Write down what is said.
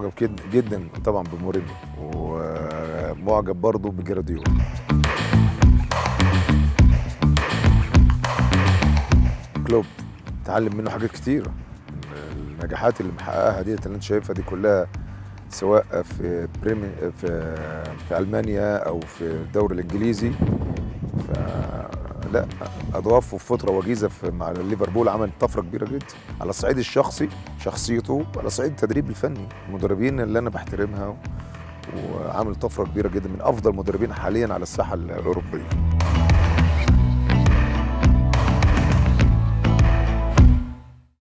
معجب جدا طبعا بمورينيو ومعجب برضه بجراديولا كلوب اتعلم منه حاجات كتيره النجاحات اللي محققها ديت اللي انت شايفها دي كلها سواء في بريمي في في ألمانيا أو في الدوري الإنجليزي. فلا أضاف في فترة وجيزة في مع ليفربول عمل طفرة كبيرة جدا على الصعيد الشخصي شخصيته على صعيد التدريب الفني. المدربين اللي أنا بحترمها وعامل طفرة كبيرة جدا من أفضل مدربين حاليا على الساحة الأوروبية.